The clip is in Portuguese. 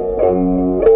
Música